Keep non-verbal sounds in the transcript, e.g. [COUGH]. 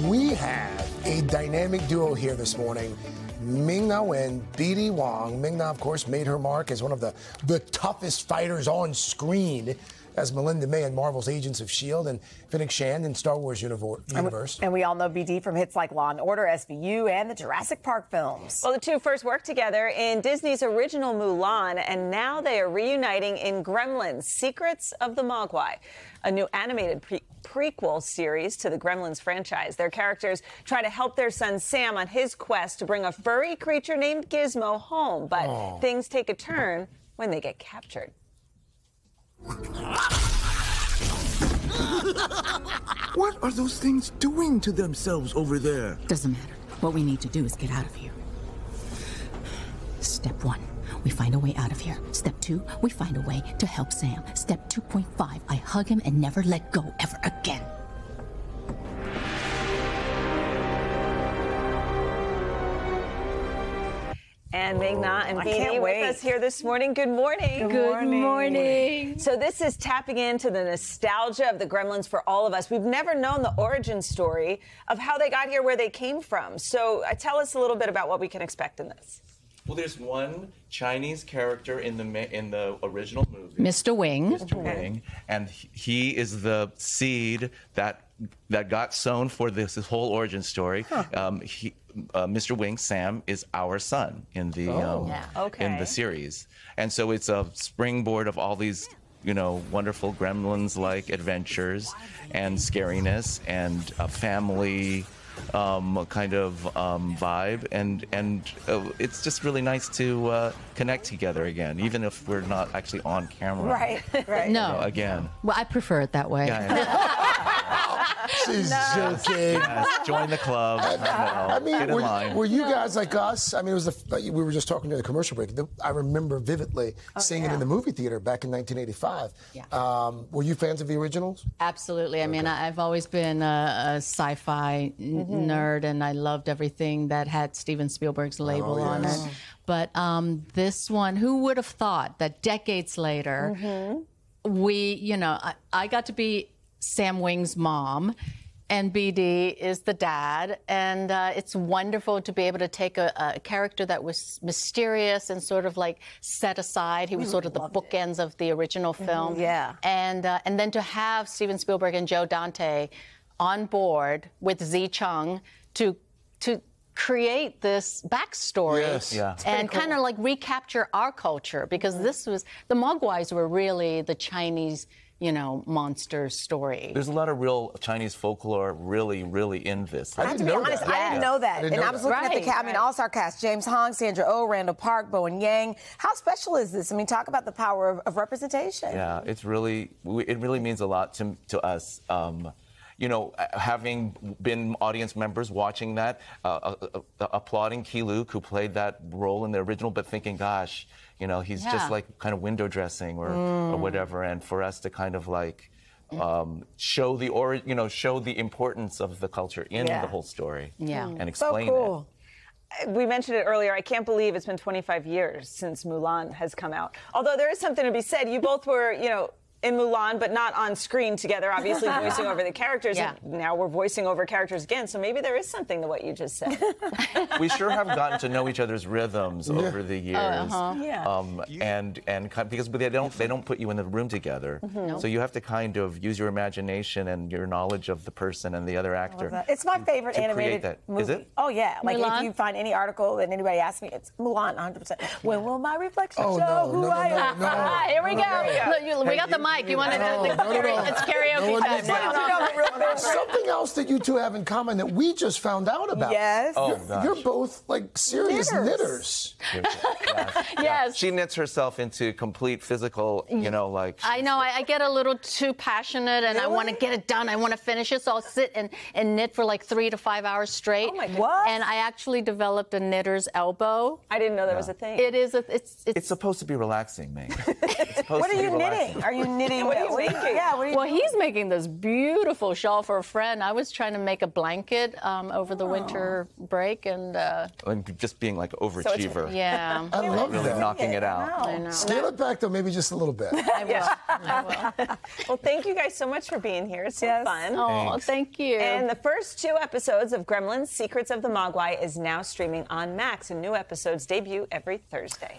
we have a dynamic duo here this morning. Ming Na Wen, BD Wong. Ming Na, of course, made her mark as one of the, the toughest fighters on screen as Melinda May in Marvel's Agents of S.H.I.E.L.D. and Fennec Shand in Star Wars universe. And we all know BD from hits like Law and Order, SVU, and the Jurassic Park films. Well, the two first worked together in Disney's original Mulan, and now they are reuniting in Gremlins Secrets of the Mogwai, a new animated pre- prequel series to the Gremlins franchise. Their characters try to help their son Sam on his quest to bring a furry creature named Gizmo home, but Aww. things take a turn when they get captured. [LAUGHS] what are those things doing to themselves over there? Doesn't matter. What we need to do is get out of here. Step one, we find a way out of here. Step two, we find a way to help Sam. Step 2.5, I hug him and never let go ever again. and Ming Na and BD with us here this morning. Good morning. Good, Good morning. morning. So this is tapping into the nostalgia of the Gremlins for all of us. We've never known the origin story of how they got here, where they came from. So uh, tell us a little bit about what we can expect in this. Well, there's one Chinese character in the in the original movie, Mr. Wing. Mr. Wing, and he is the seed that that got sown for this, this whole origin story. Huh. Um, he, uh, Mr. Wing, Sam, is our son in the oh. um, yeah. okay. in the series, and so it's a springboard of all these you know, wonderful gremlins like adventures and scariness and a family um, kind of um, vibe, and and uh, it's just really nice to uh, connect together again, even if we're not actually on camera. Right, [LAUGHS] right. No, you know, again. Well, I prefer it that way. Yeah, [LAUGHS] [LAUGHS] She's no. joking. [LAUGHS] Yes, join the club. I, I mean, were, were, you guys like us? I mean, it was the, we were just talking during the commercial break. I remember vividly oh, seeing yeah. it in the movie theater back in 1985. Yeah. Um, were you fans of the originals? Absolutely. I okay. mean, I've always been a, a sci-fi mm-hmm. nerd, and I loved everything that had Steven Spielberg's label oh, yes. on it. But um, this one, who would have thought that decades later, mm-hmm. we, you know, I, I got to be Sam Wing's mom and BD is the dad. And uh, it's wonderful to be able to take a, a, character that was mysterious and sort of like set aside. He was sort of the bookends it. of the original mm-hmm. film. Mm-hmm, yeah. And uh, and then to have Steven Spielberg and Joe Dante on board with Tze Chang to to create this backstory yes. yeah. and cool. kind of like recapture our culture because mm-hmm. this was the Mogwais were really the Chinese you know, monster story. There's a lot of real Chinese folklore really, really in this. I, I have to be honest, that. I didn't know that. Didn't and know I was looking right, at the cast, I mean, all star cast James Hong, Sandra Oh, Randall Park, Bowen Yang. How special is this? I mean, talk about the power of, of representation. Yeah, it's really, it really means a lot to, to us. Um, you know, having been audience members watching that, uh, uh, uh, uh applauding Keye Luke, who played that role in the original, but thinking, gosh, you know, he's yeah. just like kind of window dressing or, mm. or whatever. And for us to kind of like, um, show the or you know show the importance of the culture in yeah. the whole story yeah. and explain so cool. it we mentioned it earlier. I can't believe it's been 25 years since Mulan has come out. Although there is something to be said. You both were, you know, in Mulan, but not on screen together, obviously [LAUGHS] voicing over the characters. Yeah. now we're voicing over characters again, so maybe there is something to what you just said. [LAUGHS] we sure have gotten to know each other's rhythms yeah. over the years. Oh, uh-huh. yeah. Um, and and because they don't they don't put you in the room together, mm-hmm. so you have to kind of use your imagination and your knowledge of the person and the other actor. It's my favorite animated movie. Is it? Oh yeah. Like Mulan? if you find any article and anybody asks me, it's Mulan 100. percent When will my reflection oh, show no, who no, I am? No, no, Here we go. we got the mic. Mike, you want to do the karaoke? It's karaoke time now. Something else that you two have in common that we just found out about. Yes. Oh, you're, you're both like serious knitters. knitters. [LAUGHS] yes. She knits herself into complete physical, you know, like. I know. I, I, get a little too passionate and really? I want to get it done. I want to finish it. So I'll sit and, and knit for like three to five hours straight. Oh my God. And I actually developed a knitter's elbow. I didn't know that yeah. was a thing. It is. A, it's, it's, it's supposed to be relaxing, Ming. [LAUGHS] [LAUGHS] what are you knitting? Are you knitting? what are you making? Yeah, what are you well, doing? he's making this beautiful shawl doll for a friend. I was trying to make a blanket um, over the oh. winter break, and uh, and just being like overachiever. So [LAUGHS] yeah, [LAUGHS] I love really that. knocking it out. I know. Scale it back though, maybe just a little bit. [LAUGHS] I will. I will. well, thank you guys so much for being here. It's so yes. fun. Oh, thank you. And the first two episodes of Gremlins: Secrets of the Mogwai is now streaming on Max, and new episodes debut every Thursday.